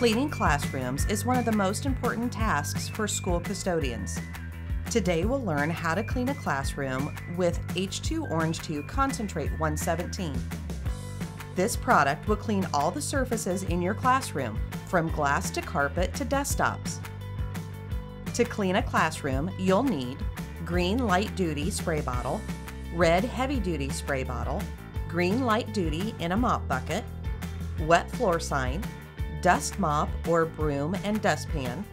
Cleaning classrooms is one of the most important tasks for school custodians. Today we'll learn how to clean a classroom with H2 Orange 2 Concentrate 117. This product will clean all the surfaces in your classroom, from glass to carpet to desktops. To clean a classroom, you'll need green light duty spray bottle, red heavy duty spray bottle, green light duty in a mop bucket, wet floor sign, dust mop or broom and dustpan,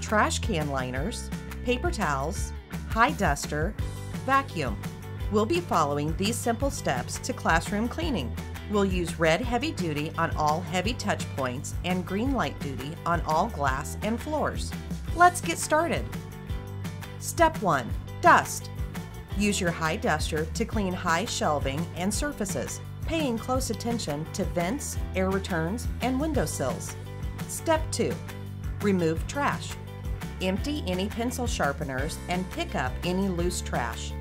trash can liners, paper towels, high duster, vacuum. We'll be following these simple steps to classroom cleaning. We'll use red heavy duty on all heavy touch points and green light duty on all glass and floors. Let's get started. Step 1. Dust. Use your high duster to clean high shelving and surfaces, paying close attention to vents, air returns, and windowsills. Step 2. Remove trash. Empty any pencil sharpeners and pick up any loose trash.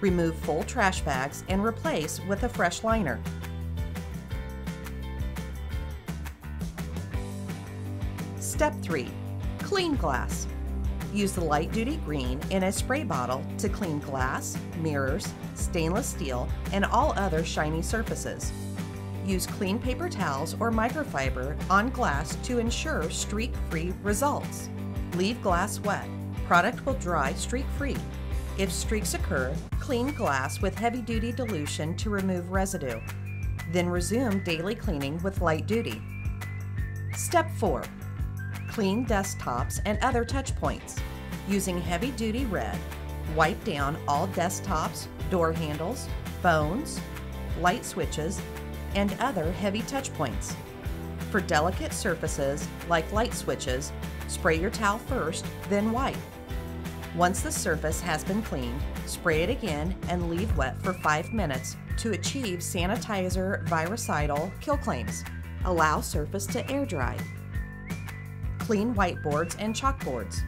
Remove full trash bags and replace with a fresh liner. Step 3. Clean glass. Use the light duty green in a spray bottle to clean glass, mirrors, stainless steel, and all other shiny surfaces. Use clean paper towels or microfiber on glass to ensure streak-free results. Leave glass wet. Product will dry streak-free. If streaks occur, clean glass with heavy-duty dilution to remove residue. Then resume daily cleaning with light duty. Step 4 clean desktops and other touch points. Using heavy duty red, wipe down all desktops, door handles, phones, light switches, and other heavy touch points. For delicate surfaces like light switches, spray your towel first, then wipe. Once the surface has been cleaned, spray it again and leave wet for 5 minutes to achieve sanitizer virucidal kill claims. Allow surface to air dry clean whiteboards and chalkboards.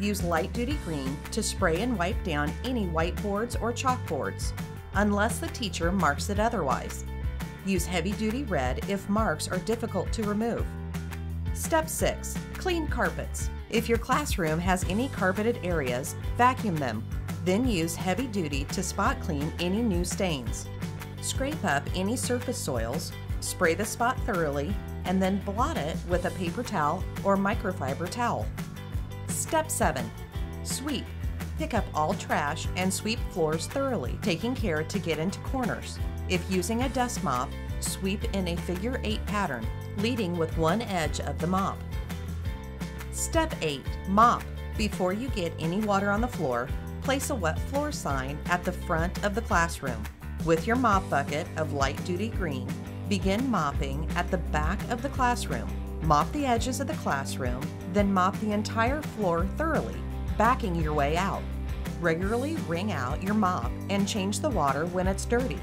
Use light duty green to spray and wipe down any whiteboards or chalkboards, unless the teacher marks it otherwise. Use heavy duty red if marks are difficult to remove. Step 6. Clean carpets. If your classroom has any carpeted areas, vacuum them. Then use heavy duty to spot clean any new stains. Scrape up any surface soils, spray the spot thoroughly, and then blot it with a paper towel or microfiber towel. Step 7. Sweep. Pick up all trash and sweep floors thoroughly, taking care to get into corners. If using a dust mop, sweep in a figure 8 pattern, leading with one edge of the mop. Step 8. Mop. Before you get any water on the floor, place a wet floor sign at the front of the classroom. With your mop bucket of light duty green, Begin mopping at the back of the classroom. Mop the edges of the classroom, then mop the entire floor thoroughly, backing your way out. Regularly wring out your mop and change the water when it's dirty.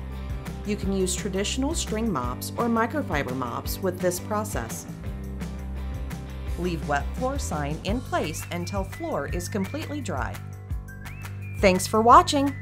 You can use traditional string mops or microfiber mops with this process. Leave wet floor sign in place until floor is completely dry. Thanks for watching!